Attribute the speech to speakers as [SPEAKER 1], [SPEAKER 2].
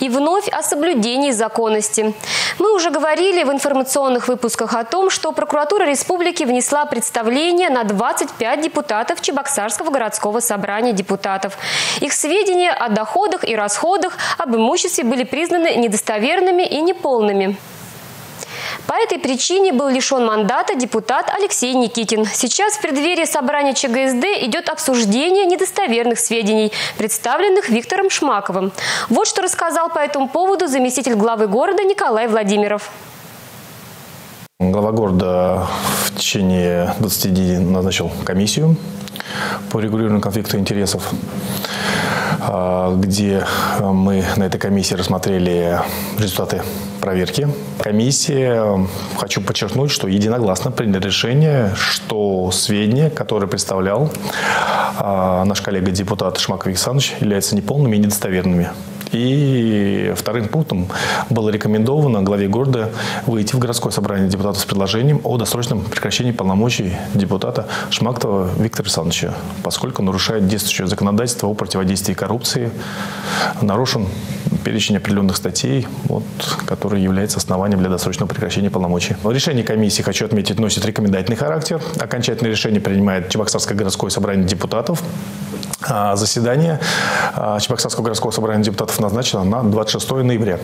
[SPEAKER 1] и вновь о соблюдении законности. Мы уже говорили в информационных выпусках о том, что прокуратура республики внесла представление на 25 депутатов Чебоксарского городского собрания депутатов. Их сведения о доходах и расходах, об имуществе были признаны недостоверными и неполными. По этой причине был лишен мандата депутат Алексей Никитин. Сейчас в преддверии собрания ЧГСД идет обсуждение недостоверных сведений, представленных Виктором Шмаковым. Вот что рассказал по этому поводу заместитель главы города Николай Владимиров.
[SPEAKER 2] Глава города в течение 20 дней назначил комиссию по регулированию конфликта интересов, где мы на этой комиссии рассмотрели результаты проверки. Комиссия, хочу подчеркнуть, что единогласно приняли решение, что сведения, которые представлял а, наш коллега-депутат Шмаков Александрович, являются неполными и недостоверными. И вторым пунктом было рекомендовано главе города выйти в городское собрание депутатов с предложением о досрочном прекращении полномочий депутата Шмактова Виктора Александровича, поскольку нарушает действующее законодательство о противодействии коррупции, нарушен перечень определенных статей, вот, который является основанием для досрочного прекращения полномочий. Решение комиссии, хочу отметить, носит рекомендательный характер. Окончательное решение принимает Чебоксарское городское собрание депутатов. А заседание а, Чебоксарского городского собрания депутатов назначено на 26 ноября.